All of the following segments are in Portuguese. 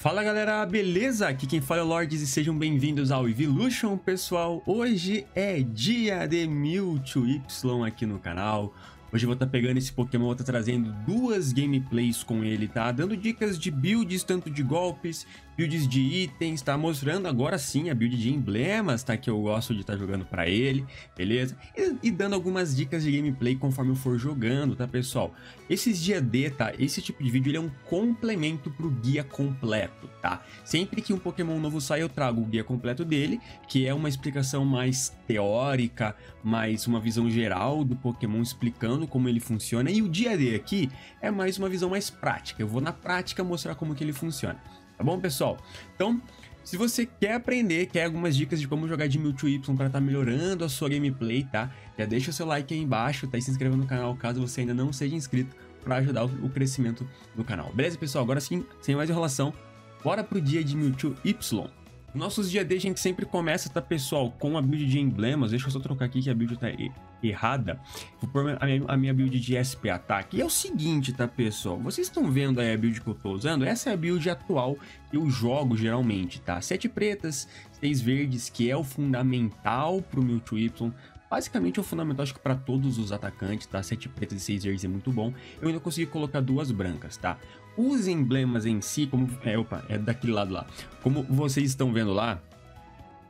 Fala galera, beleza? Aqui quem fala é o Lords e sejam bem-vindos ao Evolution, pessoal. Hoje é dia de Mewtwo Y aqui no canal. Hoje eu vou estar tá pegando esse Pokémon, vou estar tá trazendo duas gameplays com ele, tá? Dando dicas de builds, tanto de golpes, builds de itens, tá? Mostrando agora sim a build de emblemas, tá? Que eu gosto de estar tá jogando pra ele, beleza? E, e, dando algumas dicas de gameplay conforme eu for jogando, tá, pessoal? Esses dia D, tá? Esse tipo de vídeo, ele é um complemento pro guia completo, tá? Sempre que um Pokémon novo sai, eu trago o guia completo dele, que é uma explicação mais teórica, mais uma visão geral do Pokémon explicando como ele funciona. E o dia D aqui é mais uma visão mais prática. Eu vou na prática mostrar como que ele funciona. Tá bom, pessoal? Então, se você quer aprender, quer algumas dicas de como jogar de Mewtwo Y para estar tá melhorando a sua gameplay, tá? Já deixa o seu like aí embaixo, tá? E se inscreva no canal caso você ainda não seja inscrito para ajudar o crescimento do canal. Beleza, pessoal? Agora sim, sem mais enrolação, bora pro dia de Mewtwo Y. Nossos dia D a gente sempre começa, tá, pessoal, com a build de emblemas. Deixa eu só trocar aqui que a build tá errada. Vou pôr a minha, a minha build de SP Ataque. E é o seguinte, tá, pessoal? Vocês estão vendo aí a build que eu tô usando? Essa é a build atual que eu jogo geralmente, tá? Sete pretas, seis verdes, que é o fundamental pro Mewtwo Y. Basicamente é o fundamental, acho que para todos os atacantes, tá? Sete pretas e seis verdes é muito bom. Eu ainda consegui colocar duas brancas, tá? Os emblemas em si, como... É, opa, é daquele lado lá. Como vocês estão vendo lá,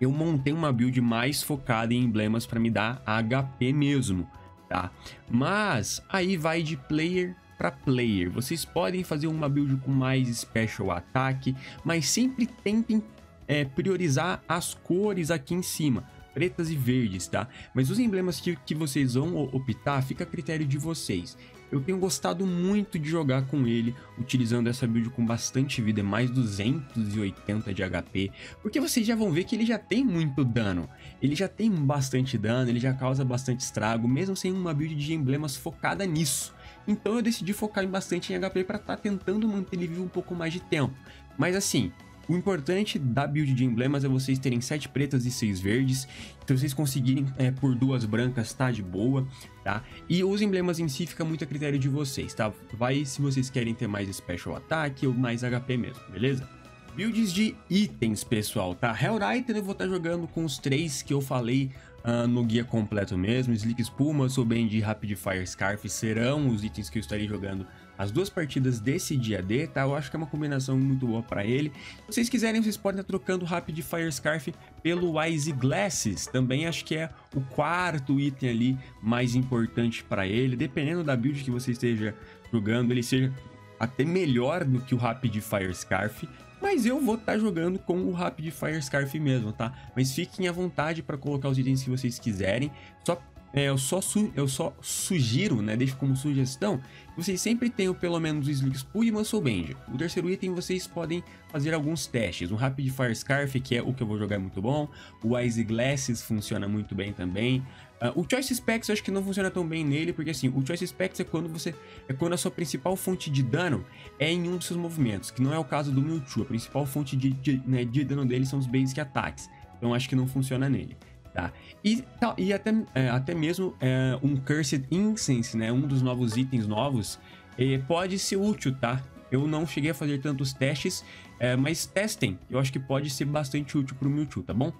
eu montei uma build mais focada em emblemas para me dar HP mesmo, tá? Mas aí vai de player para player. Vocês podem fazer uma build com mais special ataque, mas sempre tentem é, priorizar as cores aqui em cima pretas e verdes, tá? Mas os emblemas que, que vocês vão optar fica a critério de vocês. Eu tenho gostado muito de jogar com ele, utilizando essa build com bastante vida, é mais 280 de HP, porque vocês já vão ver que ele já tem muito dano. Ele já tem bastante dano, ele já causa bastante estrago, mesmo sem uma build de emblemas focada nisso. Então eu decidi focar bastante em HP para estar tá tentando manter ele vivo um pouco mais de tempo. Mas assim, o importante da build de emblemas é vocês terem 7 pretas e 6 verdes. Então vocês conseguirem é, por duas brancas, tá de boa, tá? E os emblemas em si fica muito a critério de vocês, tá? Vai se vocês querem ter mais special ataque ou mais HP mesmo, beleza? Builds de itens, pessoal, tá? Hellrider eu vou estar tá jogando com os três que eu falei uh, no guia completo mesmo. Slick Espuma, Soulband e Rapid Fire Scarf serão os itens que eu estarei jogando as duas partidas desse dia D, tá? Eu acho que é uma combinação muito boa para ele. Se vocês quiserem, vocês podem estar trocando Rapid Fire Scarf pelo Wise Glasses. Também acho que é o quarto item ali mais importante para ele. Dependendo da build que você esteja jogando, ele seja até melhor do que o Rapid Fire Scarf. Mas eu vou estar tá jogando com o Rapid Fire Scarf mesmo, tá? Mas fiquem à vontade para colocar os itens que vocês quiserem. Só é, eu, só eu só sugiro, né, deixo como sugestão, que vocês sempre tenham pelo menos o Slick Spool e Muscle Band. O terceiro item vocês podem fazer alguns testes. O Rapid Fire Scarf, que é o que eu vou jogar, é muito bom. O Ice Glasses funciona muito bem também. Uh, o Choice Specs eu acho que não funciona tão bem nele, porque assim, o Choice Specs é quando você é quando a sua principal fonte de dano é em um dos seus movimentos, que não é o caso do Mewtwo. A principal fonte de, de, né, de dano dele são os Basic Attacks. Então acho que não funciona nele. Tá? E, tá, e até, é, até mesmo é, um Cursed Incense, né? Um dos novos itens novos, é, pode ser útil, tá? Eu não cheguei a fazer tantos testes, é, mas testem. Eu acho que pode ser bastante útil pro Mewtwo, tá bom?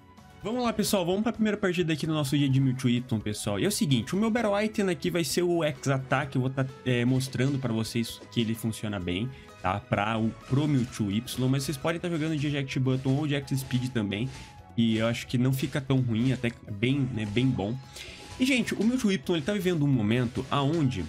Vamos lá, pessoal. Vamos para a primeira partida aqui no nosso dia de Mewtwo Y, pessoal. E é o seguinte, o meu Battle Item aqui vai ser o X-Attack. Eu vou estar tá, é, mostrando para vocês que ele funciona bem, tá? Para o pro Mewtwo Y, mas vocês podem estar tá jogando de Eject Button ou de X-Speed também. E eu acho que não fica tão ruim, até bem, né, bem bom. E, gente, o Mewtwo Y, ele tá vivendo um momento aonde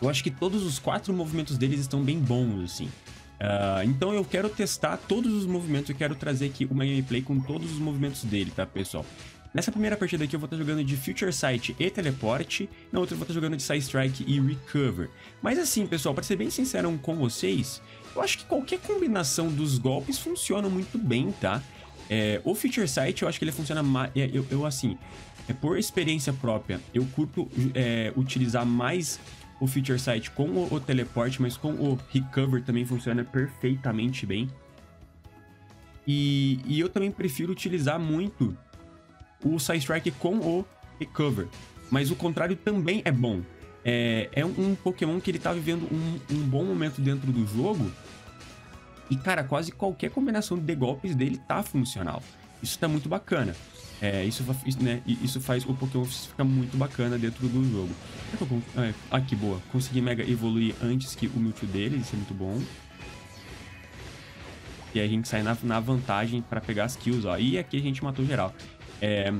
eu acho que todos os quatro movimentos deles estão bem bons, assim. Uh, então eu quero testar todos os movimentos, eu quero trazer aqui uma gameplay com todos os movimentos dele, tá, pessoal? Nessa primeira partida aqui eu vou estar jogando de Future Sight e Teleporte, na outra eu vou estar jogando de Side Strike e Recover. Mas assim, pessoal, para ser bem sincero com vocês, eu acho que qualquer combinação dos golpes funciona muito bem, tá? É, o Feature Site, eu acho que ele funciona mais. É, eu, eu, assim, é por experiência própria, eu curto é, utilizar mais o Feature Site com o, o teleporte, mas com o Recover também funciona perfeitamente bem. E, e eu também prefiro utilizar muito o Side Strike com o Recover. Mas o contrário também é bom. É, é um, um Pokémon que ele tá vivendo um, um bom momento dentro do jogo E, cara, quase qualquer combinação de golpes dele tá funcional. Isso tá muito bacana. É, isso, né, isso faz o Pokémon ficar muito bacana dentro do jogo. É, ah, que boa. Consegui Mega evoluir antes que o Mewtwo dele, isso é muito bom. E aí a gente sai na, na vantagem para pegar as kills, ó. E aqui a gente matou geral. É...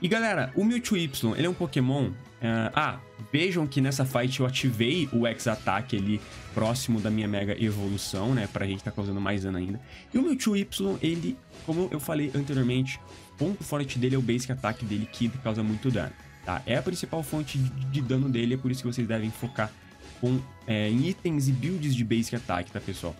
E galera, o Mewtwo Y, ele é um Pokémon Uh, ah, vejam que nessa fight eu ativei o X-Ataque ali próximo da minha Mega Evolução, né? Pra gente tá causando mais dano ainda. E o Mewtwo Y, ele, como eu falei anteriormente, o ponto forte dele é o Basic Attack dele, que causa muito dano, tá? É a principal fonte de, dano dele, é por isso que vocês devem focar com, é, em itens e builds de Basic Attack, tá, pessoal?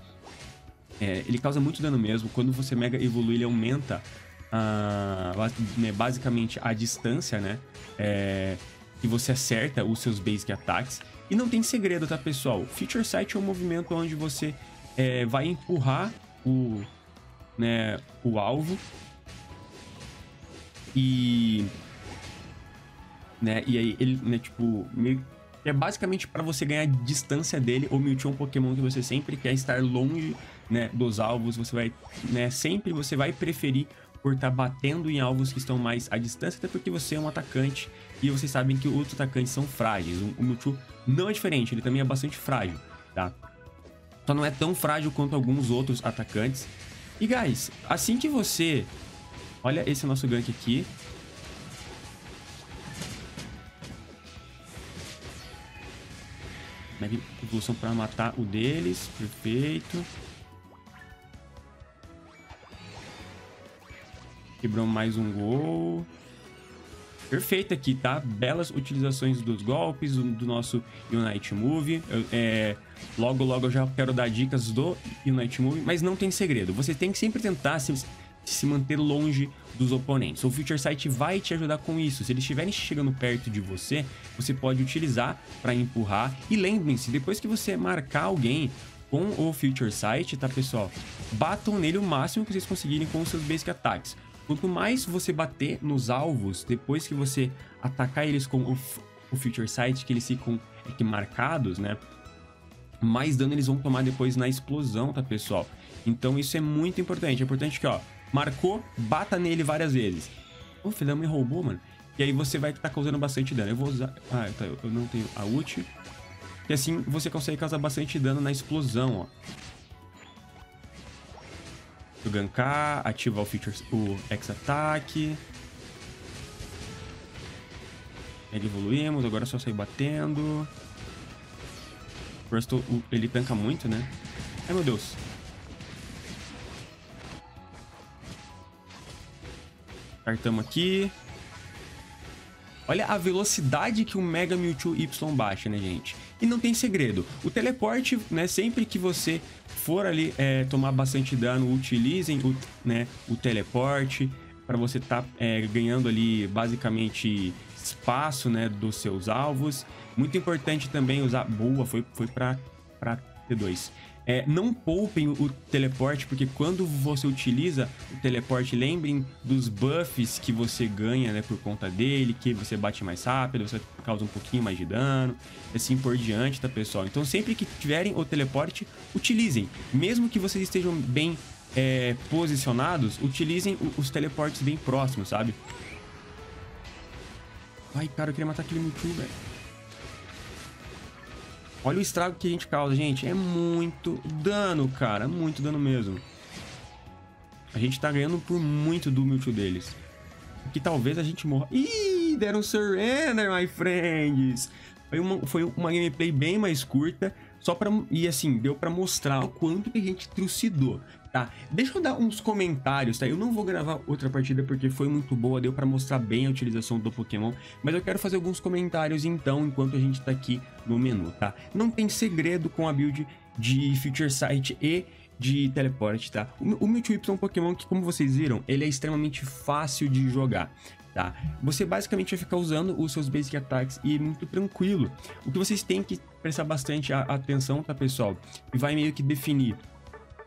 É, ele causa muito dano mesmo. Quando você Mega Evolui, ele aumenta uh, basicamente a distância, né? É, e você acerta os seus basic attacks. E não tem segredo, tá, pessoal? Future Sight é um movimento onde você é, vai empurrar o, né, o alvo e né, e aí ele, né, tipo, é basicamente para você ganhar distância dele. O Mewtwo é um Pokémon que você sempre quer estar longe, né, dos alvos. Você vai, né, sempre você vai preferir por estar tá batendo em alvos que estão mais à distância, até porque você é um atacante e vocês sabem que outros atacantes são frágeis. O Mewtwo não é diferente, ele também é bastante frágil, tá? Só não é tão frágil quanto alguns outros atacantes. E, guys, assim que você... Olha esse nosso gank aqui. Mega evolução para matar o deles. Perfeito. Quebrou mais um gol. Perfeito aqui, tá? Belas utilizações dos golpes, do, nosso Unite Move. É, logo, logo eu já quero dar dicas do Unite Move, mas não tem segredo. Você tem que sempre tentar se, se manter longe dos oponentes. O Future Sight vai te ajudar com isso. Se eles estiverem chegando perto de você, você pode utilizar para empurrar. E lembrem-se, depois que você marcar alguém, com o Future Sight, tá pessoal? Batam nele o máximo que vocês conseguirem com os seus Basic Attacks. Quanto mais você bater nos alvos, depois que você atacar eles com o, o Future Sight, que eles ficam aqui marcados, né? Mais dano eles vão tomar depois na explosão, tá, pessoal? Então isso é muito importante. É importante que, ó, marcou, bata nele várias vezes. O filhão me roubou, mano. E aí você vai estar tá causando bastante dano. Eu vou usar... Ah, tá, eu não tenho a ult. E assim você consegue causar bastante dano na explosão, ó do gankar, ativar o feature, o. Ele evoluímos, agora é só sair batendo. First, ele tanca muito, né? Ai, meu Deus. Cartamos aqui. Olha a velocidade que o Mega Mewtwo Y baixa, né, gente? E não tem segredo. O teleporte, né, sempre que você for ali é, tomar bastante dano, utilizem o, né, o teleporte para você estar tá, é, ganhando ali basicamente espaço né, dos seus alvos. Muito importante também usar... Boa, foi, foi para T2. É, não poupem o teleporte, porque quando você utiliza o teleporte, lembrem dos buffs que você ganha né, por conta dele, que você bate mais rápido, você causa um pouquinho mais de dano, assim por diante, tá, pessoal? Então, sempre que tiverem o teleporte, utilizem. Mesmo que vocês estejam bem é, posicionados, utilizem os teleportes bem próximos, sabe? Ai, cara, eu queria matar aquele Mewtwo, velho. Olha o estrago que a gente causa, gente. É muito dano, cara. Muito dano mesmo. A gente tá ganhando por muito do Mewtwo deles. Que talvez a gente morra. Ih, deram surrender, my friends. Foi uma, foi uma gameplay bem mais curta. Só pra... E assim, deu pra mostrar o quanto que a gente trucidou tá? Deixa eu dar uns comentários, tá? Eu não vou gravar outra partida porque foi muito boa, deu pra mostrar bem a utilização do Pokémon, mas eu quero fazer alguns comentários então, enquanto a gente tá aqui no menu, tá? Não tem segredo com a build de Future Sight e de teleporte, tá? O Mewtwo Y é um Pokémon que, como vocês viram, ele é extremamente fácil de jogar, tá? Você basicamente vai ficar usando os seus Basic Attacks e é muito tranquilo. O que vocês têm que prestar bastante atenção, tá, pessoal? E vai meio que definir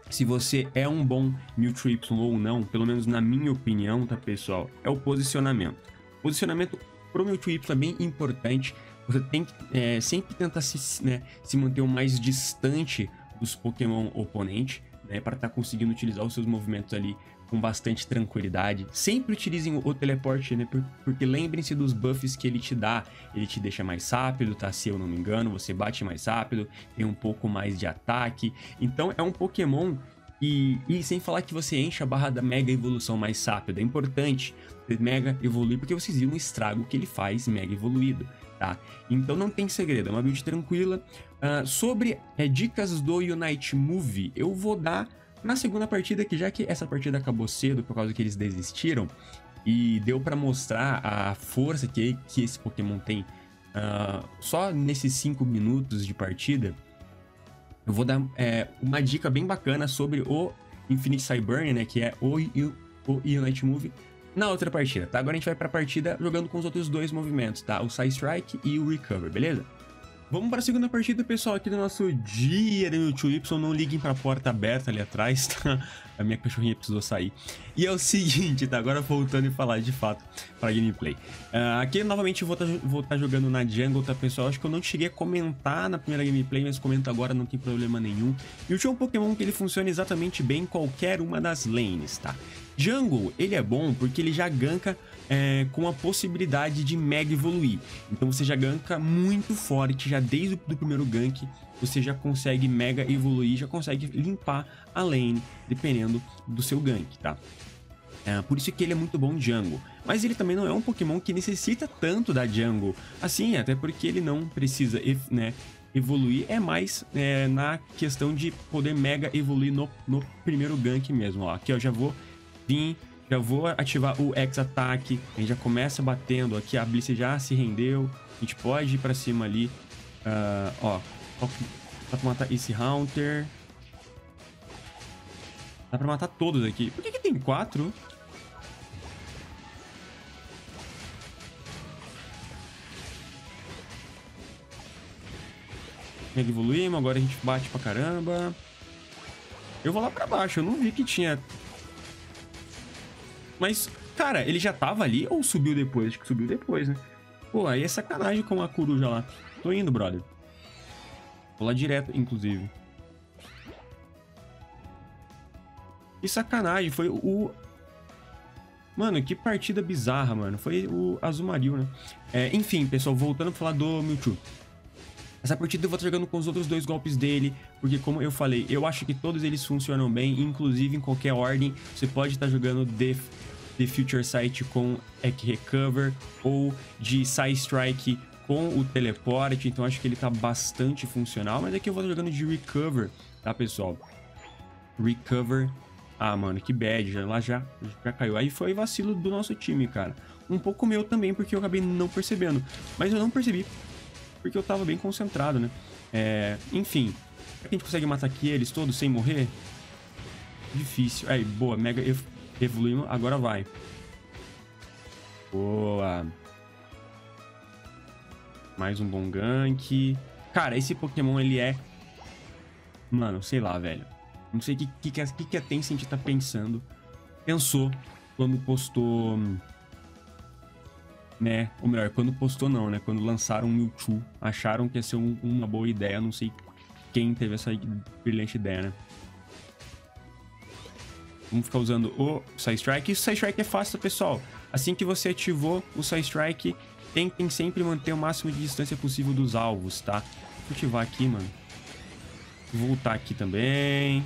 se você é um bom Mewtwo Y ou não, pelo menos na minha opinião, tá pessoal, é o posicionamento. Posicionamento pro Mewtwo Y é bem importante, você tem que é, sempre tentar se, né, se manter o mais distante dos Pokémon oponente, né, para estar tá conseguindo utilizar os seus movimentos ali com bastante tranquilidade. Sempre utilizem o teleporte, né? Porque lembrem-se dos buffs que ele te dá. Ele te deixa mais rápido, tá? Se eu não me engano, você bate mais rápido, tem um pouco mais de ataque. Então é um Pokémon e, e, sem falar que você enche a barra da Mega Evolução mais rápido. É importante Mega evoluir porque vocês viram o estrago que ele faz Mega evoluído, tá? Então não tem segredo, é uma build tranquila. Uh, sobre é, dicas do Unite Move, eu vou dar na segunda partida, que já que essa partida acabou cedo por causa que eles desistiram, e deu para mostrar a força que, que esse Pokémon tem uh, só nesses 5 minutos de partida, eu vou dar é, uma dica bem bacana sobre o Infinite Cyburn, né, que é o, o Unite Move, na outra partida, tá? Agora a gente vai pra partida jogando com os outros dois movimentos, tá? O Side Strike e o Recover, beleza? Vamos para a segunda partida, pessoal, aqui do nosso dia do Y. Não liguem para a porta aberta ali atrás, tá? A minha cachorrinha precisou sair. E é o seguinte, tá? Agora voltando e falar de fato para gameplay. Uh, aqui, novamente, vou estar tá, tá jogando na jungle, tá, pessoal? Acho que eu não cheguei a comentar na primeira gameplay, mas comento agora, não tem problema nenhum. E o um Pokémon que ele funciona exatamente bem em qualquer uma das lanes, tá? Jungle, ele é bom porque ele já ganka é, com a possibilidade de Mega evoluir. Então você já ganka muito forte, já desde o primeiro gank, você já consegue Mega evoluir, já consegue limpar a lane, dependendo do seu gank, tá? É, por isso que ele é muito bom jungle. Mas ele também não é um Pokémon que necessita tanto da jungle. Assim, até porque ele não precisa, né, evoluir. É mais é, na questão de poder mega evoluir no, no primeiro gank mesmo. Ó, aqui eu já vou vir já vou ativar o X-Ataque. A gente já começa batendo aqui. A Blitz já se rendeu. A gente pode ir pra cima ali. Uh, ó. Dá pra matar esse Haunter. Dá pra matar todos aqui. Por que, que tem quatro? Evoluímos, agora a gente bate pra caramba. Eu vou lá pra baixo, eu não vi que tinha mas, cara, ele já tava ali ou subiu depois? Acho que subiu depois, né? Pô, aí é sacanagem com a coruja lá. Tô indo, brother. Vou lá direto, inclusive. Que sacanagem, foi o... Mano, que partida bizarra, mano. Foi o Azumarill, né? É, enfim, pessoal, voltando a falar do Mewtwo. Essa partida eu vou jogando com os outros dois golpes dele, porque como eu falei, eu acho que todos eles funcionam bem, inclusive em qualquer ordem. Você pode estar jogando de de Future Sight com Egg Recover ou de Side Strike com o teleporte, então acho que ele tá bastante funcional, mas aqui eu vou jogando de Recover, tá pessoal? Recover, ah mano, que bad, lá já, já caiu, aí foi vacilo do nosso time, cara. Um pouco meu também, porque eu acabei não percebendo, mas eu não percebi, porque eu tava bem concentrado, né? É, enfim, será que a gente consegue matar aqui eles todos sem morrer? Difícil, aí, boa, mega Evoluímos, agora vai. Boa. Mais um bom gank. Cara, esse Pokémon, ele é... Mano, sei lá, velho. Não sei o que, que, que, que a Tencent tá pensando. Pensou quando postou... Né? Ou melhor, quando postou não, né? Quando lançaram o Mewtwo. Acharam que ia ser um, uma boa ideia. Não sei quem teve essa brilhante ideia, né? Vamos ficar usando o Side Strike. E o Side Strike é fácil, pessoal. Assim que você ativou o Side Strike, tentem sempre manter o máximo de distância possível dos alvos, tá? Vou ativar aqui, mano. Voltar aqui também.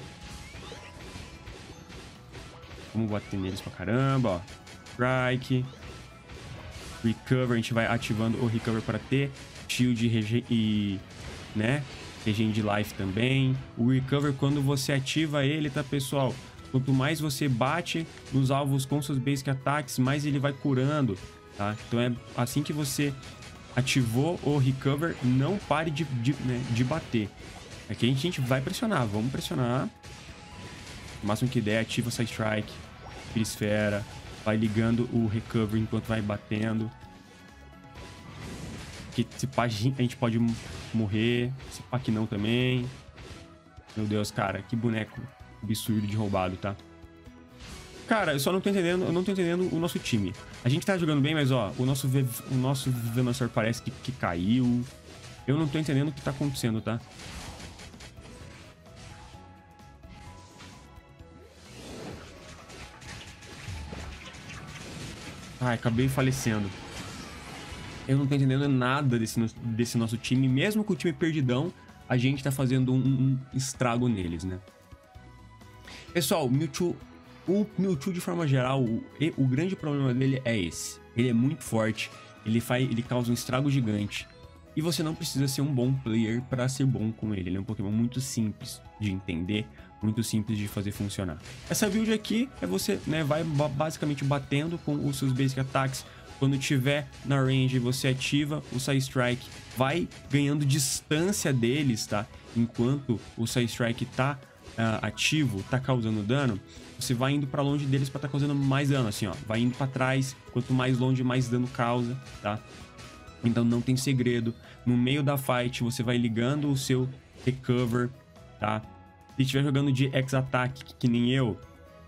Vamos bater neles pra caramba, ó. Strike. Recover, a gente vai ativando o Recover para ter shield e, né, regen de life também. O Recover, quando você ativa ele, tá, pessoal? Quanto mais você bate nos alvos com seus basic attacks, mais ele vai curando, tá? Então é assim que você ativou o recover, não pare de, de, né, de bater. Aqui a gente vai pressionar, vamos pressionar. O máximo que der, ativa side strike, esfera, vai ligando o recover enquanto vai batendo. Que se pá, a gente pode morrer, se pá que não também. Meu Deus, cara, que boneco absurdo de roubado, tá? Cara, eu só não tô entendendo, eu não tô entendendo o nosso time. A gente tá jogando bem, mas ó, o nosso, o nosso Venusaur parece que, que caiu. Eu não tô entendendo o que tá acontecendo, tá? Ai, acabei falecendo. Eu não tô entendendo nada desse, desse nosso time. Mesmo com o time perdidão, a gente tá fazendo um, um estrago neles, né? Pessoal, Mewtwo o Mewtwo, de forma geral, o, o grande problema dele é esse. Ele é muito forte, ele, faz, ele causa um estrago gigante. E você não precisa ser um bom player para ser bom com ele. Ele é um Pokémon muito simples de entender, muito simples de fazer funcionar. Essa build aqui é você, né, vai basicamente batendo com os seus basic attacks. Quando tiver na range, você ativa o Side Strike, vai ganhando distância deles, tá? Enquanto o Side Strike tá uh, ativo, tá causando dano, você vai indo para longe deles para tá causando mais dano, assim, ó. Vai indo para trás, quanto mais longe, mais dano causa, tá? Então não tem segredo. No meio da fight, você vai ligando o seu recover, tá? Se estiver jogando de X-Attack, que nem eu,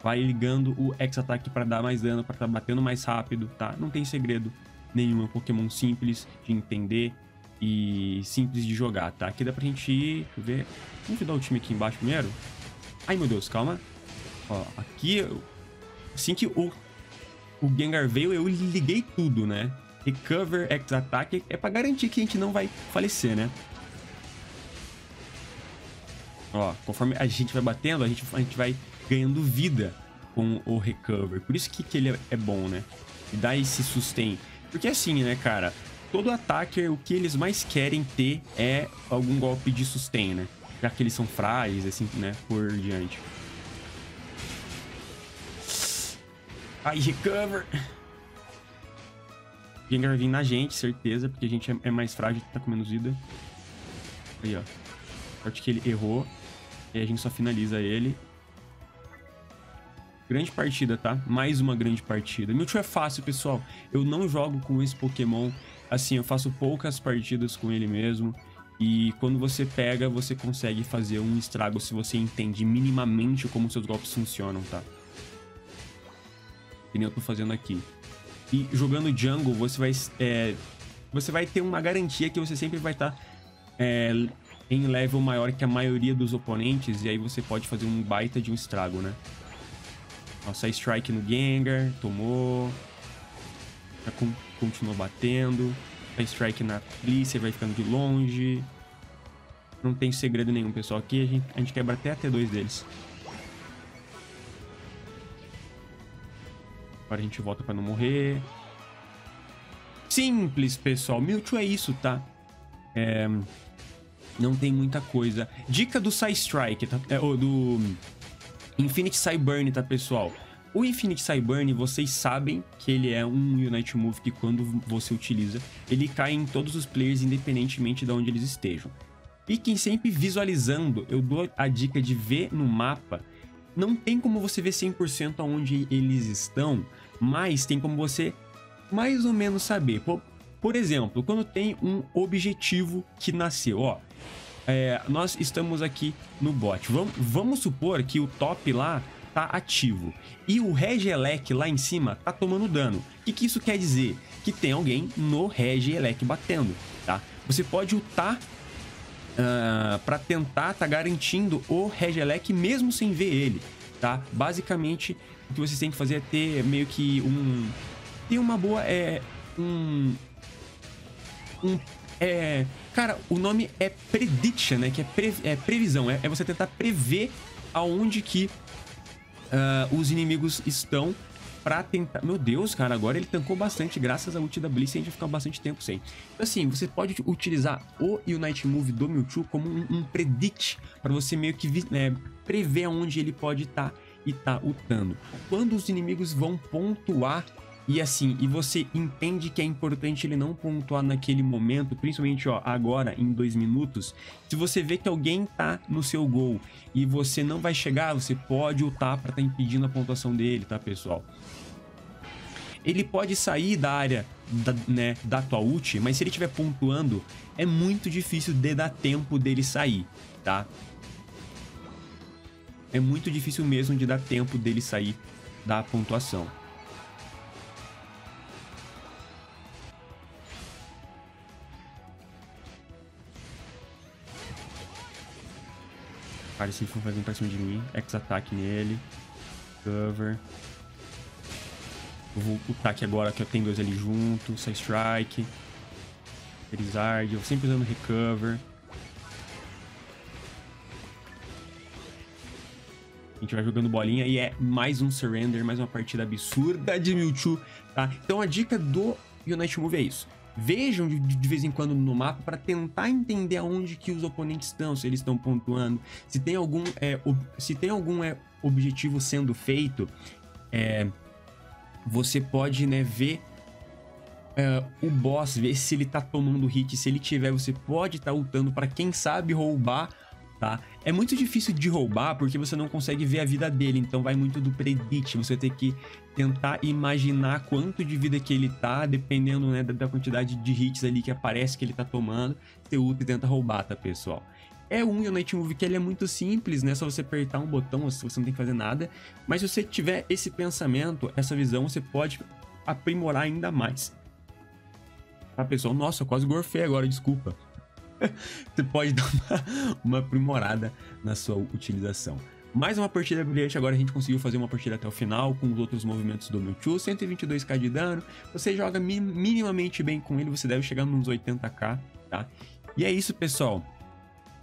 vai ligando o X-Attack para dar mais dano, para tá batendo mais rápido, tá? Não tem segredo nenhum, é um Pokémon simples de entender e simples de jogar, tá? Aqui dá pra gente ir, deixa eu ver... Vamos dar o time aqui embaixo primeiro? Ai, meu Deus, calma. Ó, aqui, assim que o, o Gengar veio, eu liguei tudo, né? Recover, X-Attack, é pra garantir que a gente não vai falecer, né? Ó, conforme a gente vai batendo, a gente, a gente vai ganhando vida com o Recover. Por isso que, que ele é, é bom, né? E dá esse sustain. Porque assim, né, cara? Todo attacker, o que eles mais querem ter é algum golpe de sustain, né? Já que eles são frágeis, assim, né? Por diante. Ai, recover. Gengar vai vir na gente, certeza, porque a gente é, é mais frágil, tá com menos vida. Aí, ó. Sorte que ele errou. E a gente só finaliza ele. Grande partida, tá? Mais uma grande partida. Mewtwo é fácil, pessoal. Eu não jogo com esse Pokémon. Assim, eu faço poucas partidas com ele mesmo. E quando você pega, você consegue fazer um estrago se você entende minimamente como seus golpes funcionam, tá? que nem eu tô fazendo aqui. E jogando jungle, você vai, é, você vai ter uma garantia que você sempre vai estar tá, é, em level maior que a maioria dos oponentes, e aí você pode fazer um baita de um estrago, né? Nossa, strike no Gengar, tomou. Já continuou batendo. A strike na Fleece, vai ficando de longe. Não tem segredo nenhum, pessoal. Aqui a gente, a gente quebra até a T2 deles. Agora a gente volta pra não morrer. Simples, pessoal. Mewtwo é isso, tá? É... Não tem muita coisa. Dica do Psy Strike, tá? É, ou do Infinite Cyburn, tá, pessoal? O Infinite Cyburn, vocês sabem que ele é um Unite Move que quando você utiliza, ele cai em todos os players independentemente de onde eles estejam. E quem sempre visualizando, eu dou a dica de ver no mapa, não tem como você ver 100% aonde eles estão, mas tem como você mais ou menos saber. Por, por exemplo, quando tem um objetivo que nasceu, ó, é, nós estamos aqui no bot. Vamos, vamos supor que o top lá tá ativo e o Regelec lá em cima tá tomando dano. O que, que isso quer dizer? Que tem alguém no Regelec batendo, tá? Você pode ultar uh, ah, para tentar tá garantindo o Regelec mesmo sem ver ele, tá? Basicamente o que vocês têm que fazer é ter meio que um. Ter uma boa. É. Um. Um. É. Cara, o nome é prediction, né? Que é, pre, é previsão. É, é, você tentar prever aonde que uh, os inimigos estão pra tentar... Meu Deus, cara, agora ele tancou bastante graças à ult da Blitz a gente vai ficar bastante tempo sem. Então, assim, você pode utilizar o Unite Move do Mewtwo como um, um predict para você meio que é, prever aonde ele pode estar tá e tá ultando. Quando os inimigos vão pontuar e assim, e você entende que é importante ele não pontuar naquele momento, principalmente ó, agora em dois minutos. Se você vê que alguém tá no seu gol e você não vai chegar, você pode ultar para tá impedindo a pontuação dele, tá, pessoal? Ele pode sair da área da, né, da tua ult, mas se ele estiver pontuando, é muito difícil de dar tempo dele sair, tá? é muito difícil mesmo de dar tempo dele sair da pontuação. Cara, se for fazendo pra cima de mim, X-Ataque nele. Cover. Eu vou o ataque agora que eu tenho dois ali junto. Sai Strike. Charizard. Eu sempre usando Recover. A gente vai jogando bolinha e é mais um Surrender, mais uma partida absurda de Mewtwo, tá? Então a dica do Unite Move é isso. Vejam de, de vez em quando no mapa para tentar entender aonde que os oponentes estão, se eles estão pontuando, se tem algum, é, ob, se tem algum é, objetivo sendo feito, é, você pode né, ver é, o boss, ver se ele tá tomando hit, se ele tiver, você pode estar tá para quem sabe roubar tá? É muito difícil de roubar porque você não consegue ver a vida dele, então vai muito do predict, você tem que tentar imaginar quanto de vida que ele tá, dependendo né, da, quantidade de hits ali que aparece que ele tá tomando, você ulta tenta roubar, tá, pessoal? É um Unite Move que ele é muito simples, né? Só você apertar um botão, você não tem que fazer nada. Mas se você tiver esse pensamento, essa visão, você pode aprimorar ainda mais. Tá, pessoal? Nossa, eu quase gorfei agora, desculpa. você pode dar uma, uma aprimorada na sua utilização. Mais uma partida brilhante, agora a gente conseguiu fazer uma partida até o final com os outros movimentos do Mewtwo, 122k de dano, você joga minimamente bem com ele, você deve chegar nos 80k, tá? E é isso, pessoal.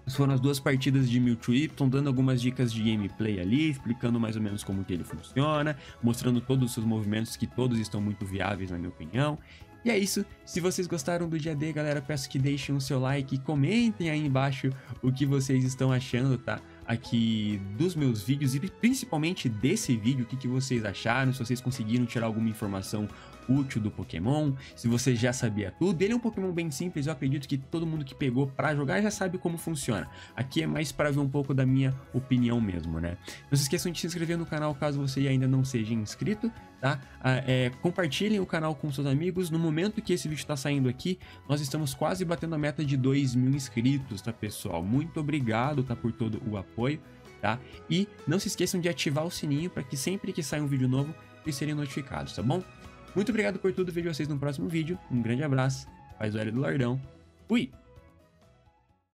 Foram as duas partidas de Mewtwo Y, dando algumas dicas de gameplay ali, explicando mais ou menos como que ele funciona, mostrando todos os seus movimentos, que todos estão muito viáveis na minha opinião. E é isso. Se vocês gostaram do dia D, galera, peço que deixem o seu like e comentem aí embaixo o que vocês estão achando, tá? Aqui dos meus vídeos e principalmente desse vídeo, o que, que vocês acharam, se vocês conseguiram tirar alguma informação útil do Pokémon, se você já sabia tudo. Ele é um Pokémon bem simples, eu acredito que todo mundo que pegou para jogar já sabe como funciona. Aqui é mais para ver um pouco da minha opinião mesmo, né? Não se esqueçam de se inscrever no canal caso você ainda não seja inscrito, tá? Ah, é, compartilhem o canal com seus amigos. No momento que esse vídeo está saindo aqui, nós estamos quase batendo a meta de 2 mil inscritos, tá, pessoal? Muito obrigado, tá, por todo o apoio. Tá? E não se esqueçam de ativar o sininho para que sempre que sair um vídeo novo, vocês serem notificados, tá bom? Muito obrigado por tudo, vejo vocês no próximo vídeo. Um grande abraço, faz o L do Lardão. Fui!